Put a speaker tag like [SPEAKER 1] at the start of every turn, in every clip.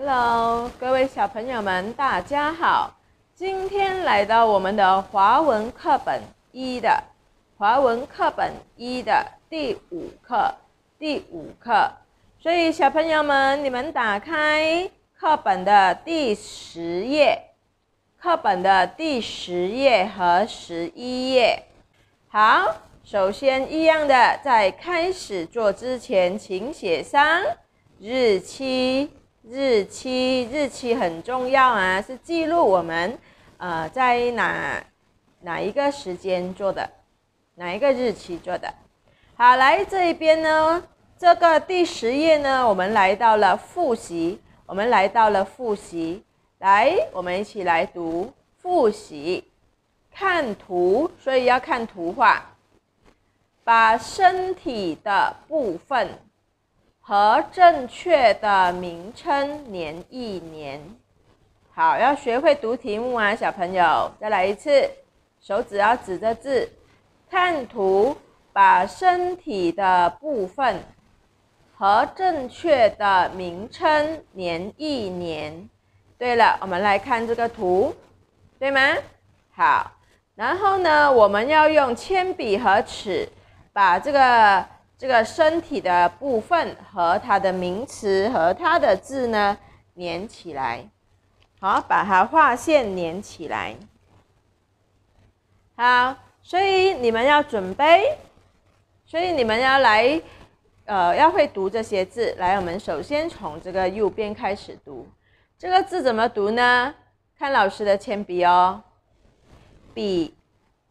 [SPEAKER 1] Hello，各位小朋友们，大家好！今天来到我们的华文课本一的华文课本一的第五课，第五课。所以小朋友们，你们打开课本的第十页，课本的第十页和十一页。好，首先一样的，在开始做之前，请写上日期。日期，日期很重要啊，是记录我们呃在哪哪一个时间做的，哪一个日期做的。好，来这一边呢，这个第十页呢，我们来到了复习，我们来到了复习，来，我们一起来读复习，看图，所以要看图画，把身体的部分。和正确的名称连一年。好，要学会读题目啊，小朋友，再来一次，手指要指着字，看图，把身体的部分和正确的名称连一年。对了，我们来看这个图，对吗？好，然后呢，我们要用铅笔和尺把这个。这个身体的部分和它的名词和它的字呢连起来，好，把它画线连起来。好，所以你们要准备，所以你们要来，呃，要会读这些字。来，我们首先从这个右边开始读，这个字怎么读呢？看老师的铅笔哦，笔，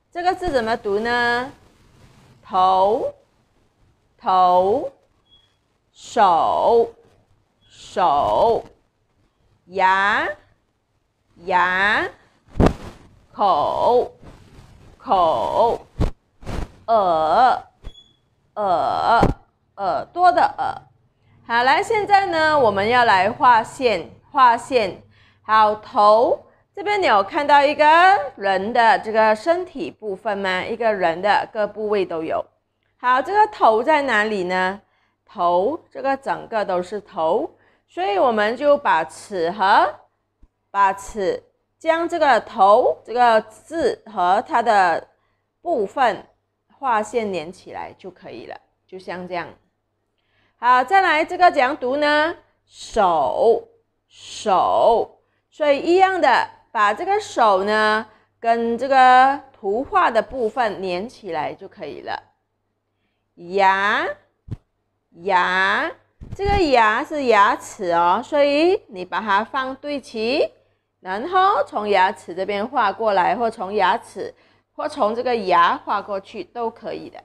[SPEAKER 1] 这个字怎么读呢？头。头、手、手、牙、牙、口、口、耳、耳、耳朵的耳。好，来，现在呢，我们要来画线，画线。好，头这边你有看到一个人的这个身体部分吗？一个人的各部位都有。好，这个头在哪里呢？头，这个整个都是头，所以我们就把齿和把齿将这个头这个字和它的部分画线连起来就可以了，就像这样。好，再来这个怎样读呢？手，手，所以一样的，把这个手呢跟这个图画的部分连起来就可以了。牙，牙，这个牙是牙齿哦，所以你把它放对齐，然后从牙齿这边画过来，或从牙齿，或从这个牙画过去都可以的。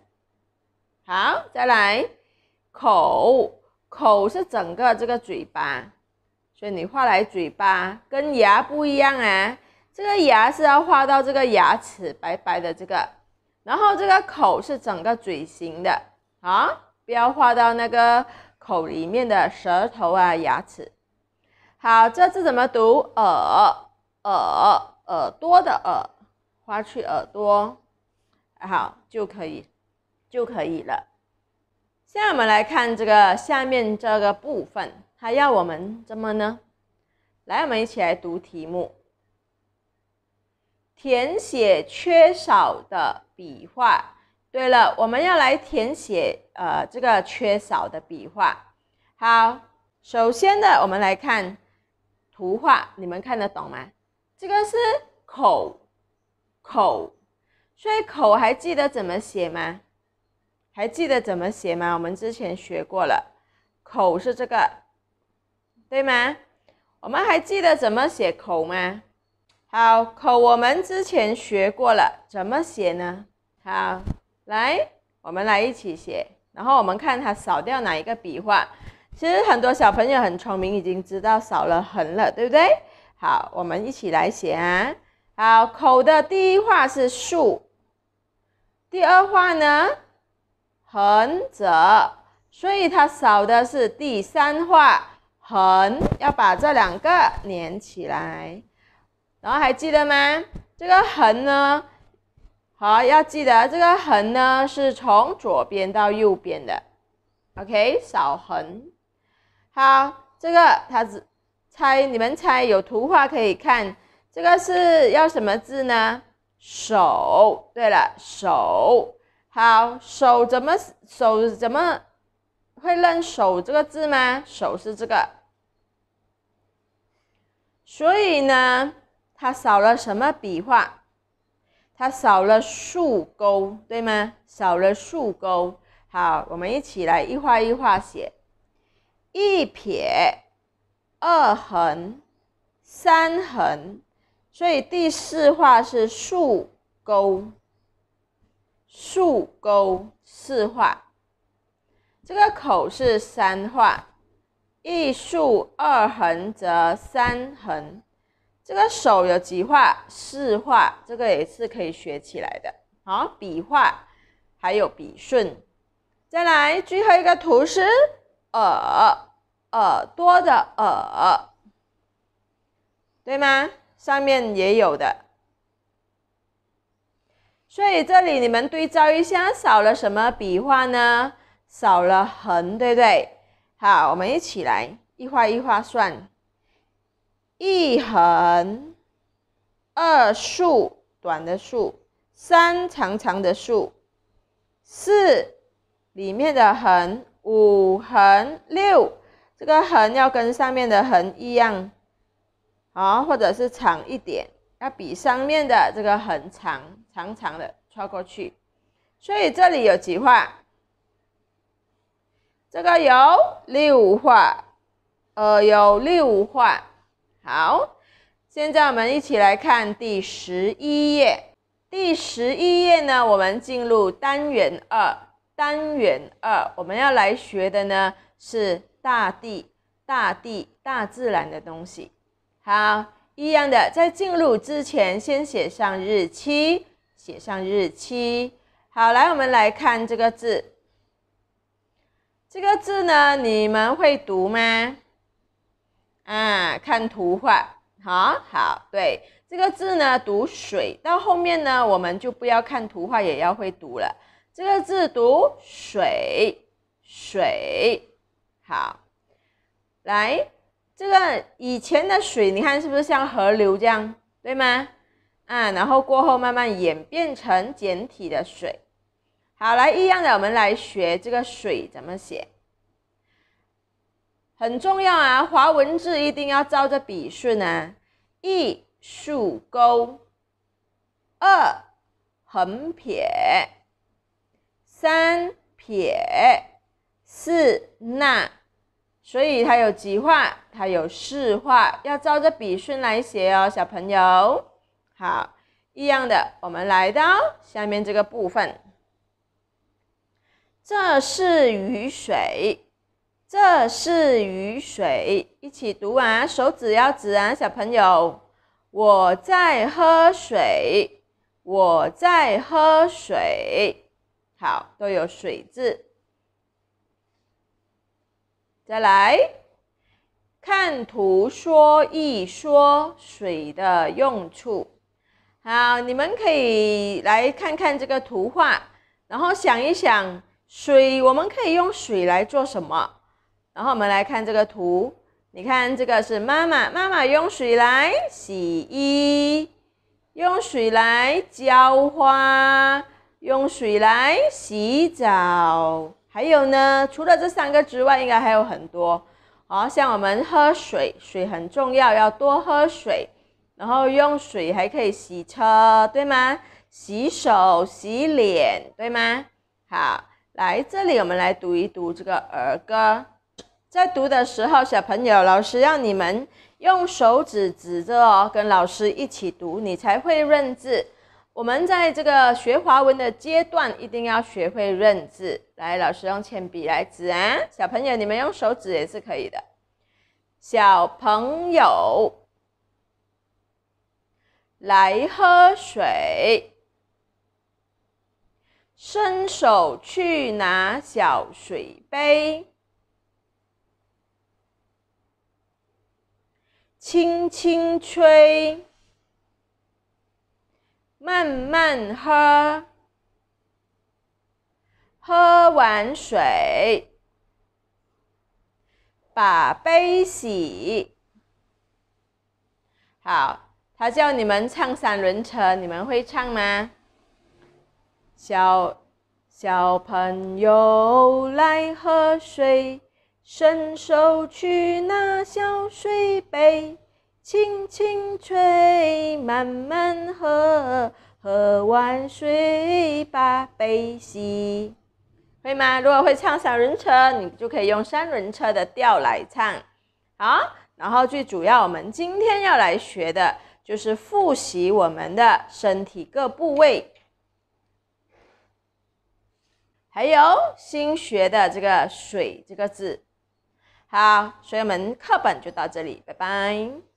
[SPEAKER 1] 好，再来，口，口是整个这个嘴巴，所以你画来嘴巴跟牙不一样啊，这个牙是要画到这个牙齿白白的这个。然后这个口是整个嘴型的啊，不要画到那个口里面的舌头啊、牙齿。好，这字怎么读？耳，耳，耳朵的耳，花去耳朵，好就可以，就可以了。现在我们来看这个下面这个部分，它要我们怎么呢？来，我们一起来读题目。填写缺少的笔画。对了，我们要来填写呃这个缺少的笔画。好，首先呢我们来看图画，你们看得懂吗？这个是口，口，所以口还记得怎么写吗？还记得怎么写吗？我们之前学过了，口是这个，对吗？我们还记得怎么写口吗？好，口我们之前学过了，怎么写呢？好，来，我们来一起写。然后我们看它少掉哪一个笔画。其实很多小朋友很聪明，已经知道少了横了，对不对？好，我们一起来写啊。好，口的第一画是竖，第二画呢横折，所以它少的是第三画横，要把这两个连起来。然后还记得吗？这个横呢，好，要记得这个横呢是从左边到右边的，OK，少横。好，这个它只猜，你们猜有图画可以看，这个是要什么字呢？手。对了，手。好，手怎么手怎么会认手这个字吗？手是这个，所以呢，它少了什么笔画？它少了竖钩，对吗？少了竖钩。好，我们一起来一画一画写，一撇，二横，三横，所以第四画是竖钩。竖钩四画，这个口是三画，一竖二横则三横。这个手有几画？四画，这个也是可以学起来的。好，笔画还有笔顺。再来，最后一个图是耳，耳朵的耳，对吗？上面也有的。所以这里你们对照一下，少了什么笔画呢？少了横，对不对？好，我们一起来一画一画算：一横，二竖短的竖，三长长的竖，四里面的横，五横，六这个横要跟上面的横一样，好，或者是长一点。要比上面的这个横长长长的穿过去，所以这里有几画？这个有六画，呃，有六画。好，现在我们一起来看第十一页。第十一页呢，我们进入单元二。单元二，我们要来学的呢是大地、大地、大自然的东西。好。一样的，在进入之前，先写上日期，写上日期。好，来，我们来看这个字。这个字呢，你们会读吗？啊，看图画，好好，对，这个字呢，读水。到后面呢，我们就不要看图画，也要会读了。这个字读水，水，好，来。这个以前的水，你看是不是像河流这样，对吗？啊，然后过后慢慢演变成简体的水。好，来一样的，我们来学这个水怎么写，很重要啊！华文字一定要照着笔顺啊，一竖钩，二横撇，三撇，四捺。所以它有几画？它有四画，要照着笔顺来写哦，小朋友。好，一样的，我们来到下面这个部分。这是雨水，这是雨水，一起读完，手指要指啊，小朋友。我在喝水，我在喝水。好，都有水字。再来看图说一说水的用处。好，你们可以来看看这个图画，然后想一想水，我们可以用水来做什么？然后我们来看这个图，你看这个是妈妈，妈妈用水来洗衣，用水来浇花，用水来洗澡。还有呢，除了这三个之外，应该还有很多。好像我们喝水，水很重要，要多喝水。然后用水还可以洗车，对吗？洗手、洗脸，对吗？好，来这里我们来读一读这个儿歌。在读的时候，小朋友，老师要你们用手指指着哦，跟老师一起读，你才会认字。我们在这个学华文的阶段，一定要学会认字。来，老师用铅笔来指啊，小朋友你们用手指也是可以的。小朋友来喝水，伸手去拿小水杯，轻轻吹。慢慢喝，喝完水，把杯洗，好，他叫你们唱三轮车，你们会唱吗？小小朋友来喝水，伸手去拿小水杯，轻轻吹，慢慢喝，喝完水把杯洗。会吗？如果会唱三轮车，你就可以用三轮车的调来唱。好，然后最主要，我们今天要来学的就是复习我们的身体各部位，还有新学的这个“水”这个字。好，所以我们课本就到这里，拜拜。